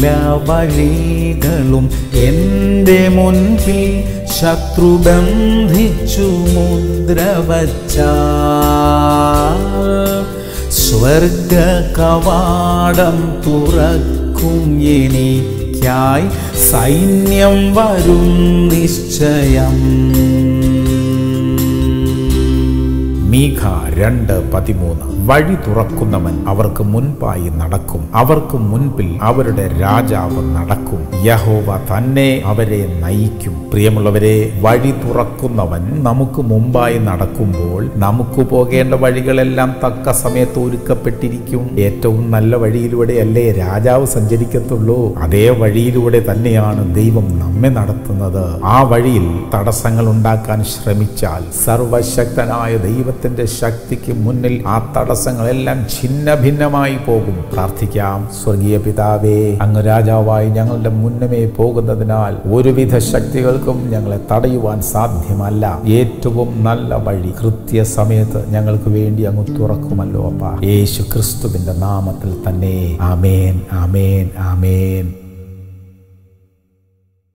എല്ലാ വഴികളും എന്റെ മുൻപിൽ ശത്രു ബന്ധിച്ചു മുദ്ര സ്വർഗ കവാടം തുറക്കും എനിക്കായി സൈന്യം വരും നിശ്ചയം. മീഖ രണ്ട് പതിമൂന്ന്. വഴി തുറക്കുന്നവൻ അവർക്ക് മുൻപായി നടക്കും. അവർക്ക് മുൻപിൽ അവരുടെ രാജാവ് നടക്കും. യഹോവ തന്നെ അവരെ നയിക്കും. പ്രിയമുള്ളവരെ വഴി തുറക്കുന്നവൻ നമുക്ക് മുമ്പായി നടക്കുമ്പോൾ നമുക്ക് പോകേണ്ട വഴികളെല്ലാം തക്ക സമയത്ത് ഒരുക്കപ്പെട്ടിരിക്കും. ഏറ്റവും നല്ല വഴിയിലൂടെയല്ലേ രാജാവ് സഞ്ചരിക്കത്തുള്ളൂ? അതേ വഴിയിലൂടെ തന്നെയാണ് ദൈവം നമ്മെ നടത്തുന്നത്. ആ വഴിയിൽ തടസ്സങ്ങൾ ഉണ്ടാക്കാൻ ശ്രമിച്ചാൽ സർവശക്തനായ ദൈവത്തിന്റെ ശക്തിക്ക് മുന്നിൽ ആ തടസ്സങ്ങളെല്ലാം ഛിന്ന ഭിന്നമായി പോകും. പ്രാർത്ഥിക്കാം. സ്വർഗീയ പിതാവേ അങ്ങ് രാജാവായി ഞങ്ങളുടെ മുന്നമേ പോകുന്നതിനാൽ ഒരുവിധ ശക്തികൾക്കും ഞങ്ങളെ തടയുവാൻ സാധ്യമല്ല. ഏറ്റവും നല്ല വഴി കൃത്യസമയത്ത് ഞങ്ങൾക്ക് വേണ്ടി അങ്ങ് തുറക്കുമല്ലോ അപ്പ. യേശു ക്രിസ്തുവിന്റെ നാമത്തിൽ തന്നെ. ആമേൻ ആമേൻ ആമേൻ.